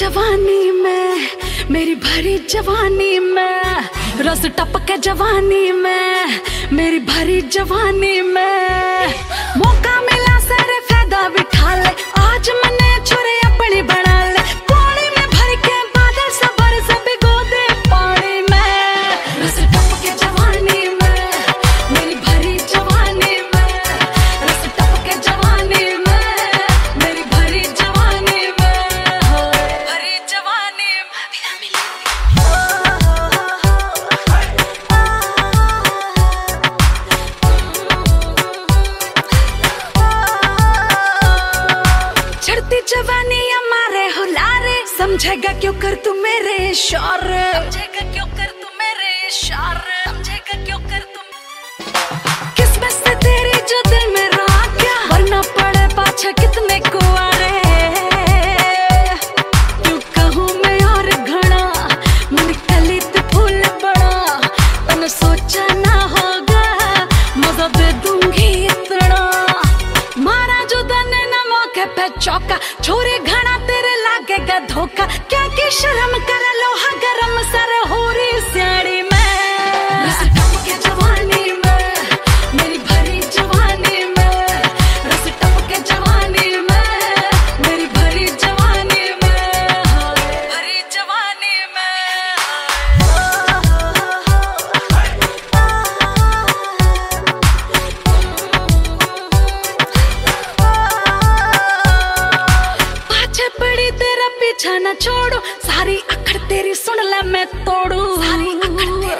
जवानी में, मेरी भरी जवानी में, रस टपके जवानी में, मेरी भरी जवानी में। मौका मिला सर फ़ायदा बिठा जवानी हमारे हुलारे। समझेगा क्यों कर तू मेरे शौर समझेगा क्यों कर तू मेरे शौर समझेगा क्यों कर तू किस्मत से तेरी जो दिल में रहा क्या वरना पड़े पाछे कितने चौका। छोरे घना तेरे लागेगा धोखा। क्या की शर्म कर लोहा गरम सर हो पीछा न छोड़ू। सारी अखड़ तेरी सुन ले मैं तोड़ू। सारी अखड़ तेरी